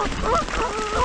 かっこいい!